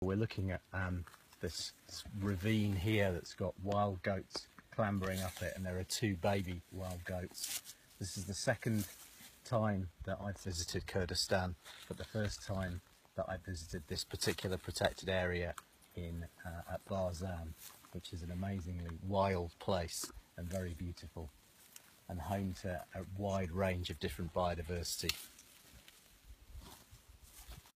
We're looking at um, this, ravine here that's got wild goats clambering up it, and there are two baby wild goats. This is the second time that I've visited Kurdistan, but the first time that I visited this particular protected area in uh, at Barzan, which is an amazingly wild place and very beautiful, and home to a wide range of different biodiversity.